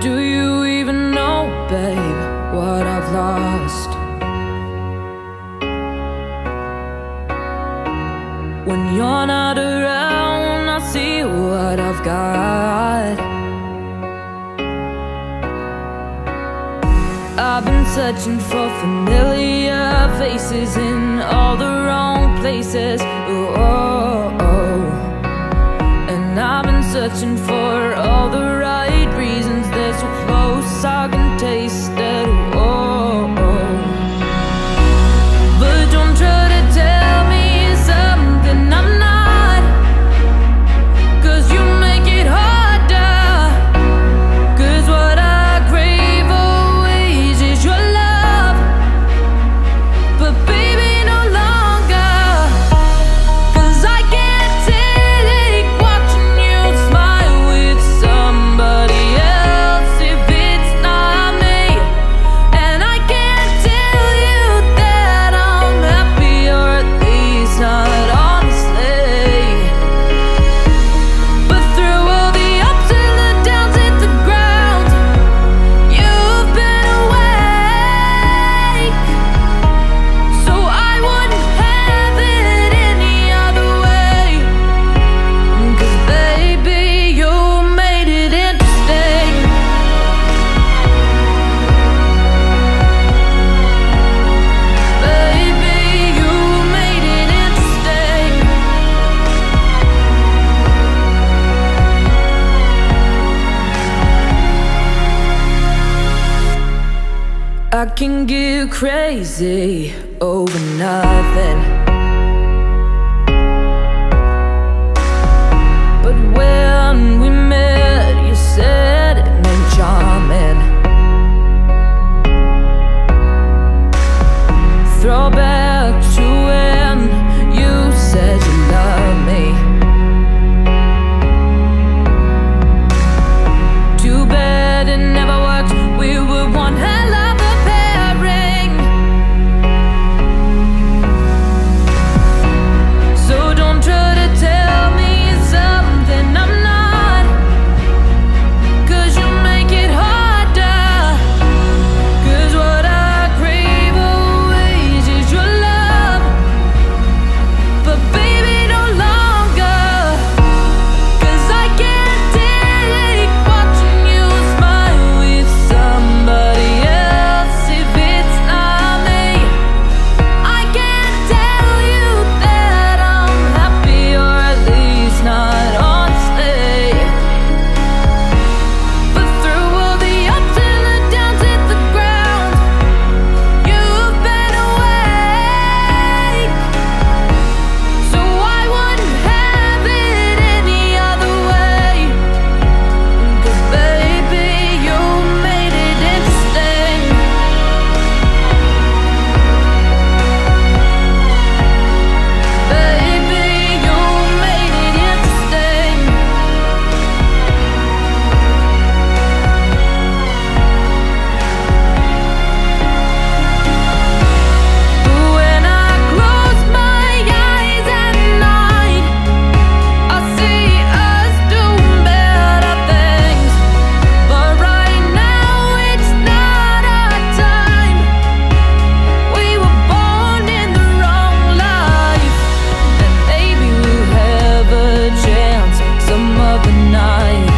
Do you even know, babe, what I've lost? When you're not around, I see what I've got I've been searching for familiar faces in all the wrong places oh, oh, oh. And I've been searching for I can get crazy over nothing. night.